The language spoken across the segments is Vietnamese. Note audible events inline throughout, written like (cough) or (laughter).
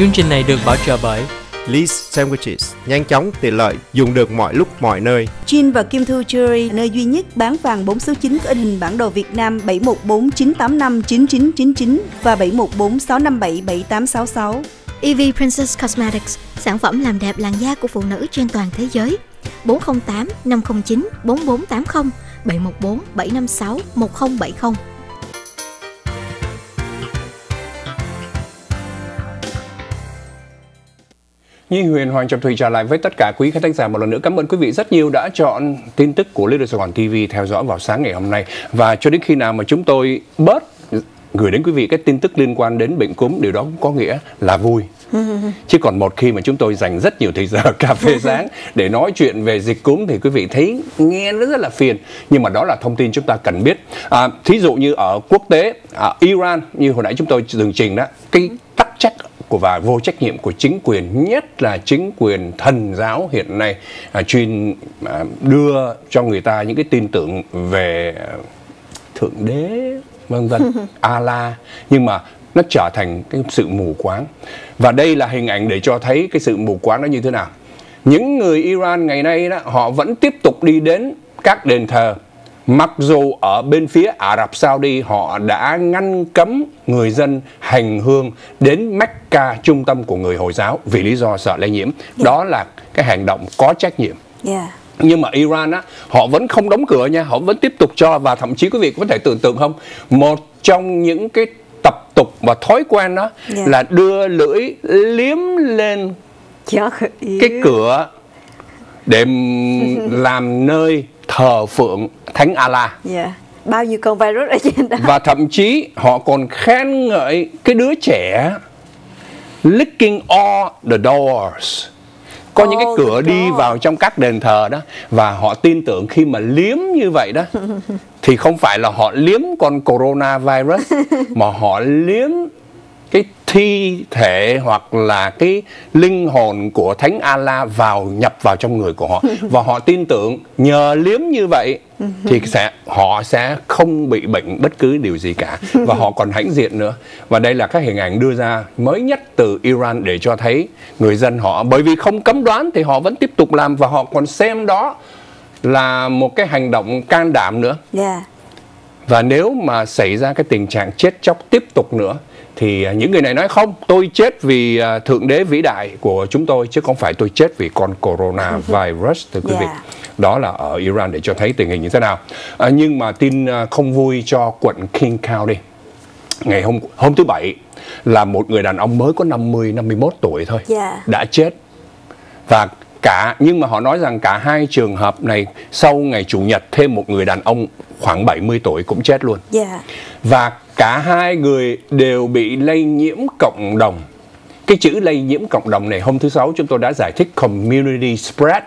Chương trình này được bảo trợ bởi Lee's Sandwiches, nhanh chóng, tiện lợi, dùng được mọi lúc, mọi nơi. Jin và Kim Thu Jewelry, nơi duy nhất bán vàng 4 số 9 có in hình bản đồ Việt Nam 714 985 9999 và 714 657 7866. EV Princess Cosmetics, sản phẩm làm đẹp làn da của phụ nữ trên toàn thế giới. 408 509 4480 714 756 1070. Nhi Huyền Hoàng Trọng Thủy trở lại với tất cả quý khán giả một lần nữa. Cảm ơn quý vị rất nhiều đã chọn tin tức của Leader Sài Gòn TV theo dõi vào sáng ngày hôm nay. Và cho đến khi nào mà chúng tôi bớt gửi đến quý vị cái tin tức liên quan đến bệnh cúm, điều đó cũng có nghĩa là vui. (laughs) Chứ còn một khi mà chúng tôi dành rất nhiều thời giờ (laughs) cà phê (laughs) sáng để nói chuyện về dịch cúm thì quý vị thấy nghe nó rất là phiền. Nhưng mà đó là thông tin chúng ta cần biết. À, thí dụ như ở quốc tế, à, Iran như hồi nãy chúng tôi từng trình đó, cái tắc trách của và vô trách nhiệm của chính quyền nhất là chính quyền thần giáo hiện nay à, chuyên à, đưa cho người ta những cái tin tưởng về à, thượng đế vân vân (laughs) Allah nhưng mà nó trở thành cái sự mù quáng. Và đây là hình ảnh để cho thấy cái sự mù quáng nó như thế nào. Những người Iran ngày nay đó họ vẫn tiếp tục đi đến các đền thờ Mặc dù ở bên phía Ả Rập Saudi họ đã ngăn cấm người dân hành hương đến Mecca trung tâm của người Hồi giáo vì lý do sợ lây nhiễm. Yeah. Đó là cái hành động có trách nhiệm. Yeah. Nhưng mà Iran á, họ vẫn không đóng cửa nha, họ vẫn tiếp tục cho và thậm chí quý vị có thể tưởng tượng không, một trong những cái tập tục và thói quen đó yeah. là đưa lưỡi liếm lên cái cửa để làm nơi thờ phượng thánh Allah. Yeah. Bao nhiêu con virus ở trên đó. Và thậm chí họ còn khen ngợi cái đứa trẻ licking all the doors có những cái cửa đi vào trong các đền thờ đó và họ tin tưởng khi mà liếm như vậy đó (laughs) thì không phải là họ liếm con coronavirus (laughs) mà họ liếm cái thi thể hoặc là cái linh hồn của thánh Allah vào nhập vào trong người của họ. (laughs) Và họ tin tưởng nhờ liếm như vậy thì sẽ họ sẽ không bị bệnh bất cứ điều gì cả. (laughs) Và họ còn hãnh diện nữa. Và đây là các hình ảnh đưa ra mới nhất từ Iran để cho thấy người dân họ bởi vì không cấm đoán thì họ vẫn tiếp tục làm và họ còn xem đó là một cái hành động can đảm nữa. Yeah. và nếu mà xảy ra cái tình trạng chết chóc tiếp tục nữa thì à, những người này nói không tôi chết vì à, thượng đế vĩ đại của chúng tôi chứ không phải tôi chết vì con corona virus thưa quý vị Yeah. đó là ở Iran để cho thấy tình hình như thế nào à, nhưng mà tin à, không vui cho quận King County ngày hôm hôm thứ bảy là một người đàn ông mới có 50 51 tuổi thôi Yeah. đã chết và cả nhưng mà họ nói rằng cả hai trường hợp này sau ngày chủ nhật thêm một người đàn ông khoảng 70 tuổi cũng chết luôn Yeah. và cả hai người đều bị lây nhiễm cộng đồng. Cái chữ lây nhiễm cộng đồng này, hôm thứ sáu chúng tôi đã giải thích community spread.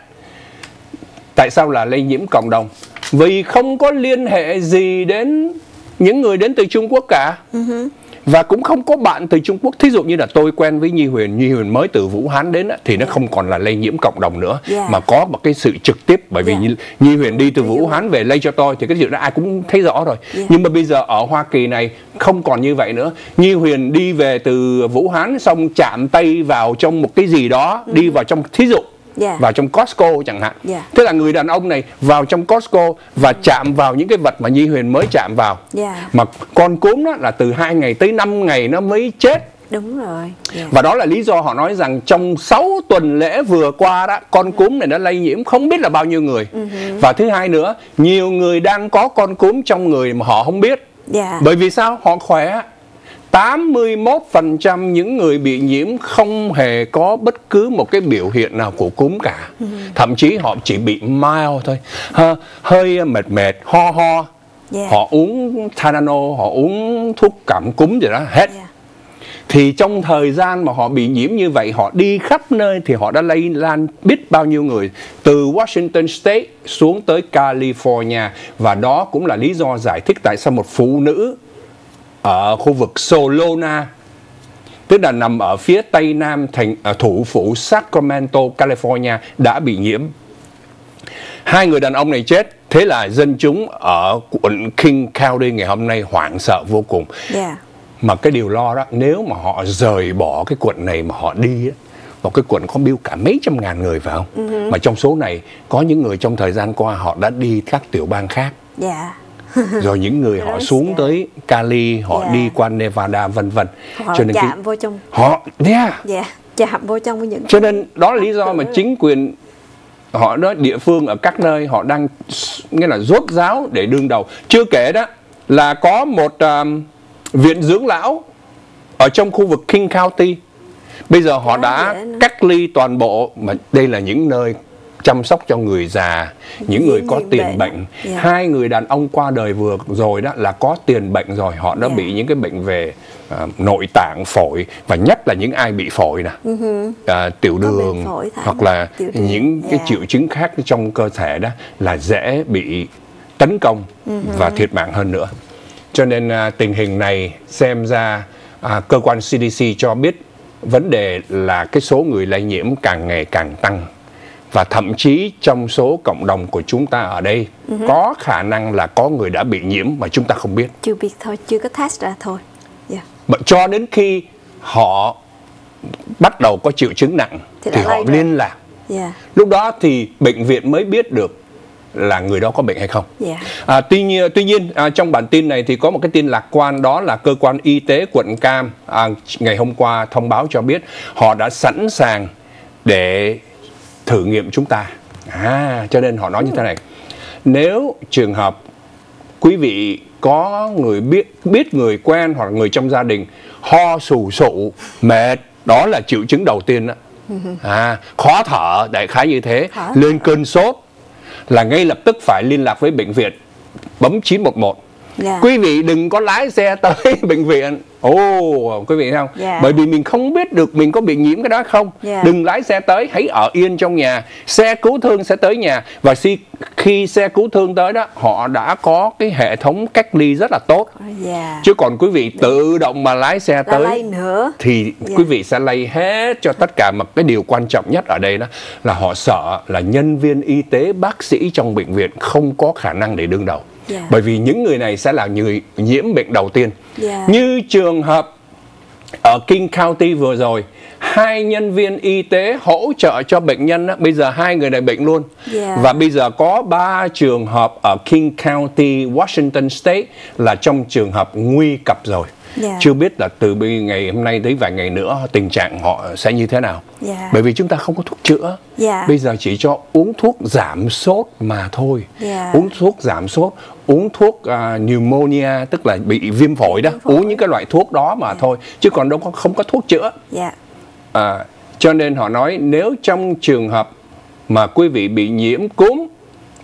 Tại sao là lây nhiễm cộng đồng? Vì không có liên hệ gì đến những người đến từ Trung Quốc cả. Ừ và cũng không có bạn từ Trung Quốc Thí dụ như là tôi quen với Nhi Huyền Nhi Huyền mới từ Vũ Hán đến Thì nó không còn là lây nhiễm cộng đồng nữa Yeah. Mà có một cái sự trực tiếp Bởi vì Yeah. Nhi, Nhi Huyền đi từ Vũ Hán về lây cho tôi Thì cái chuyện đó ai cũng thấy rõ rồi Yeah. Nhưng mà bây giờ ở Hoa Kỳ này không còn như vậy nữa Nhi Huyền đi về từ Vũ Hán Xong chạm tay vào trong một cái gì đó Đi vào trong thí dụ Yeah. vào trong Costco chẳng hạn Yeah. Thế là người đàn ông này vào trong Costco Và chạm vào những cái vật mà Nhi Huyền mới chạm vào Yeah. Mà con cúm đó là từ 2 ngày tới 5 ngày nó mới chết Đúng rồi. Yeah. và đó là lý do họ nói rằng trong 6 tuần lễ vừa qua đó con cúm này nó lây nhiễm không biết là bao nhiêu người. Và thứ hai nữa, nhiều người đang có con cúm trong người mà họ không biết. Yeah. Bởi vì sao? Họ khỏe. 81% những người bị nhiễm không hề có bất cứ một cái biểu hiện nào của cúm cả. Thậm chí họ chỉ bị mild thôi. Hơ- hơi mệt mệt, ho ho. Yeah. Họ uống Tylenol, họ uống thuốc cảm cúm gì đó hết Yeah. thì trong thời gian mà họ bị nhiễm như vậy họ đi khắp nơi thì họ đã lây lan biết bao nhiêu người từ Washington State xuống tới California và đó cũng là lý do giải thích tại sao một phụ nữ ở khu vực Solona tức là nằm ở phía tây nam thành à, thủ phủ Sacramento, California đã bị nhiễm. Hai người đàn ông này chết, thế là dân chúng ở quận King County ngày hôm nay hoảng sợ vô cùng. Yeah. mà cái điều lo đó nếu mà họ rời bỏ cái quận này mà họ đi á, một cái quận có bill cả mấy trăm ngàn người phải không? Ừ Mà trong số này có những người trong thời gian qua họ đã đi các tiểu bang khác dạ (laughs) rồi những người họ xuống tới Cali họ Yeah. đi qua Nevada vân vân. Họ cho nên cái, chạm vô trong. Họ yeah. dạ chạm vô trong với những cho nên đó là lý do mà chính quyền họ đó địa phương ở các nơi họ đang nghĩa là rốt ráo để đương đầu. Chưa kể đó là có một um, viện dưỡng lão ở trong khu vực King County. Bây giờ họ đã cách ly toàn bộ mà đây là những nơi chăm sóc cho người già những người có tiền bệnh. Yeah. hai người đàn ông qua đời vừa rồi đó là có tiền bệnh rồi họ đã Yeah. bị những cái bệnh về à, nội tạng phổi và nhất là những ai bị phổi nè tiểu Ừ Có bệnh đường phổi hoặc là tiểu đường, những cái yeah. triệu chứng khác trong cơ thể đó là dễ bị tấn công và thiệt mạng hơn nữa cho nên à, tình hình này xem ra à, cơ quan CDC cho biết vấn đề là cái số người lây nhiễm càng ngày càng tăng và thậm chí trong số cộng đồng của chúng ta ở đây có khả năng là có người đã bị nhiễm mà chúng ta không biết. Chưa biết thôi chưa có test ra thôi. Dạ. Mà cho đến khi họ bắt đầu có triệu chứng nặng Thì thì, họ liên lạc. Dạ. Lúc đó thì bệnh viện mới biết được là người đó có bệnh hay không. Dạ. À, tuy nhiên, tuy nhiên à, trong bản tin này thì có một cái tin lạc quan đó là cơ quan y tế quận Cam à, ngày hôm qua thông báo cho biết họ đã sẵn sàng để thử nghiệm chúng ta. À, cho nên họ nói như thế này. Nếu trường hợp quý vị có người biết biết người quen hoặc người trong gia đình ho sù sụ mệt đó là triệu chứng đầu tiên đó à, khó thở đại khái như thế. Khó lên cơn sốt là ngay lập tức phải liên lạc với bệnh viện bấm 911 Dạ. quý vị đừng có lái xe tới (laughs) bệnh viện. Ồ quý vị thấy không? Dạ. bởi vì mình không biết được mình có bị nhiễm cái đó không. Dạ. đừng lái xe tới hãy ở yên trong nhà. Xe cứu thương sẽ tới nhà. Và khi khi xe cứu thương tới đó họ đã có cái hệ thống cách ly rất là tốt. Dạ. Chứ còn quý vị tự động mà lái xe tới lây nữa. thì Dạ. quý vị sẽ lây hết cho tất cả. Mà cái điều quan trọng nhất ở đây đó là họ sợ là nhân viên y tế bác sĩ trong bệnh viện không có khả năng để đương đầu Dạ. bởi vì những người này sẽ là người nhiễm bệnh đầu tiên Dạ. như trường hợp ở King County vừa rồi hai nhân viên y tế hỗ trợ cho bệnh nhân bây giờ hai người này bệnh luôn Dạ. và bây giờ có ba trường hợp ở King County Washington State là trong trường hợp nguy cấp rồi Dạ. chưa biết là từ bây ngày hôm nay tới vài ngày nữa tình trạng họ sẽ như thế nào Dạ. bởi vì chúng ta không có thuốc chữa Dạ. bây giờ chỉ cho uống thuốc giảm sốt mà thôi Dạ. uống thuốc giảm sốt uống thuốc à, pneumonia tức là bị viêm phổi đó Viêm phổi. uống những cái loại thuốc đó mà thôi chứ còn đâu có không có thuốc chữa dạ à, cho nên họ nói nếu trong trường hợp mà quý vị bị nhiễm cúm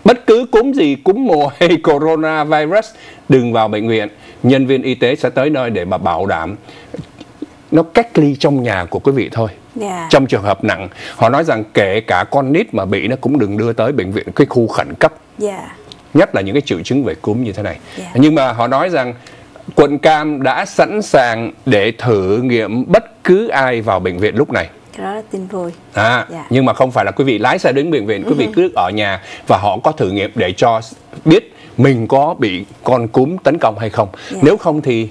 bất cứ cúm gì cúm mùa (laughs) hay coronavirus đừng vào bệnh viện. Nhân viên y tế sẽ tới nơi để mà bảo đảm. Nó cách ly trong nhà của quý vị thôi dạ. trong trường hợp nặng. Họ nói rằng kể cả con nít mà bị nó cũng đừng đưa tới bệnh viện cái khu khẩn cấp. Dạ. Nhất là những cái triệu chứng về cúm như thế này. Dạ. nhưng mà họ nói rằng quận Cam đã sẵn sàng để thử nghiệm bất cứ ai vào bệnh viện lúc này đó là tin vui À, Dạ. nhưng mà không phải là quý vị lái xe đến bệnh viện, quý vị cứ ở nhà và họ có thử nghiệm để cho biết mình có bị con cúm tấn công hay không. Dạ. Nếu không thì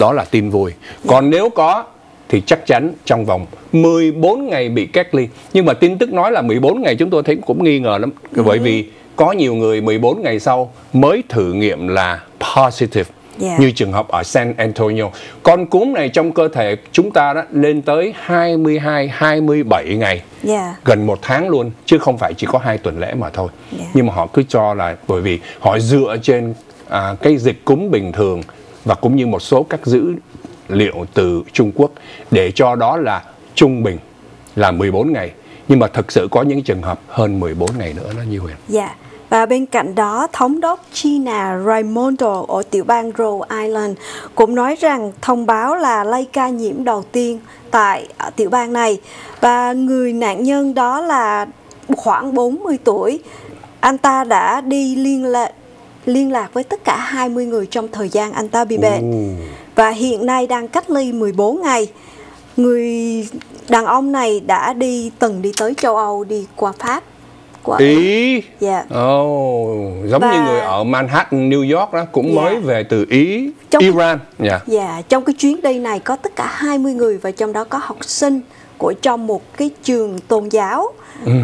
đó là tin vui. Còn nếu có thì chắc chắn trong vòng 14 ngày bị cách ly. Nhưng mà tin tức nói là 14 ngày chúng tôi thấy cũng nghi ngờ lắm. Bởi vì có nhiều người 14 ngày sau mới thử nghiệm là positive. Dạ. Như trường hợp ở San Antonio. Con cúm này trong cơ thể chúng ta đó lên tới 22 27 ngày. dạ Gần một tháng luôn chứ không phải chỉ có hai tuần lễ mà thôi. Dạ. Nhưng mà họ cứ cho là bởi vì họ dựa trên à, cái dịch cúm bình thường và cũng như một số các dữ liệu từ Trung Quốc để cho đó là trung bình là 14 ngày. Nhưng mà thực sự có những trường hợp hơn 14 ngày nữa đó như Huyền. Dạ. Và bên cạnh đó, thống đốc Gina Raimondo ở tiểu bang Rhode Island cũng nói rằng thông báo là lây ca nhiễm đầu tiên tại ở tiểu bang này và người nạn nhân đó là khoảng 40 tuổi. Anh ta đã đi liên lạc liên lạc với tất cả 20 người trong thời gian anh ta bị bệnh và hiện nay đang cách ly 14 ngày. Người đàn ông này đã đi từng đi tới châu Âu đi qua Pháp của Ý. Dạ. Oh, giống Và- như người ở Manhattan, New York đó cũng Dạ. mới về từ Ý, Trong- Iran. Dạ. Dạ, trong cái chuyến đi này có tất cả 20 người và trong đó có học sinh của trong một cái trường tôn giáo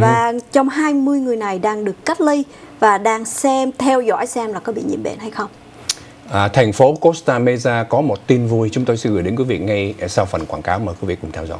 và trong 20 người này đang được cách ly và đang xem theo dõi xem là có bị nhiễm bệnh hay không. À, thành phố Costa Mesa có một tin vui chúng tôi sẽ gửi đến quý vị ngay sau phần quảng cáo mời quý vị cùng theo dõi.